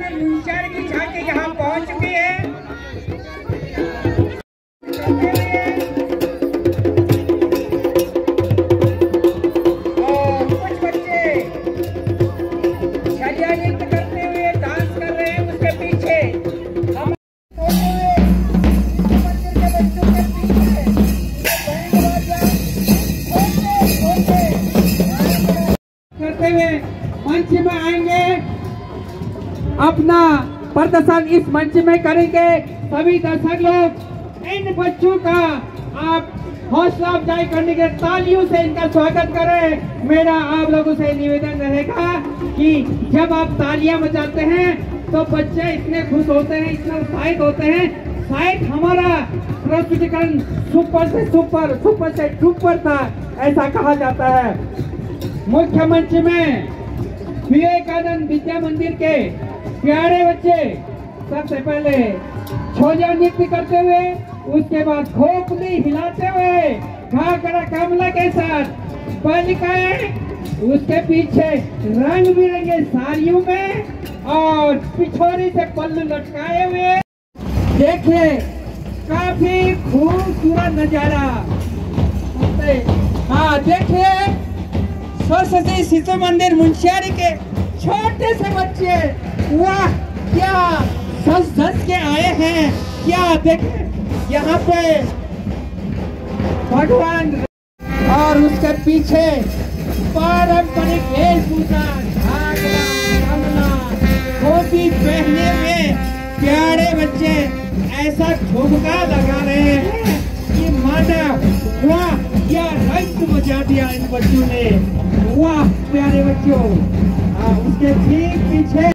में लूचर की झांकी यहाँ पहुँच चुकी है। प्रदर्शन इस मंच में करेंगे। सभी दर्शक लोग, इन बच्चों का आप हौसला अफजाई करने के तालियों से इनका स्वागत करें। मेरा आप लोगों से निवेदन रहेगा कि जब आप तालियाँ बजाते हैं तो बच्चे इतने खुश होते हैं, इतना उत्साहित होते हैं। शायद हमारा प्रस्तुतिकरण सुपर से सुपर सुपर से सुपर था, ऐसा कहा जाता है। मुख्य मंच में विवेकानंद विद्या मंदिर के प्यारे बच्चे, सबसे पहले छोजा नृत्य करते हुए, उसके बाद खोपली हिलाते हुए, घाघरा कमला के साथ बालिकाएँ, उसके पीछे रंग बिरंगे साड़ियों में और पिछोरी से पल्लू लटकाए हुए। देखिए, काफ़ी खूबसूरत नज़ारा। हाँ देखिए, सरस्वती शिशु मंदिर मुंशियारी के छोटे से बच्चे। वाह क्या सज सज के आए हैं? क्या देखे? यहाँ पे भगवान और उसके पीछे पारंपरिक वेशभूषा धोती पहने हुए प्यारे बच्चे ऐसा ठुमका लगा रहे हैं कि माना वाह क्या रंग बजा दिया इन बच्चों ने। वाह, प्यारे बच्चों। उसके ठीक पीछे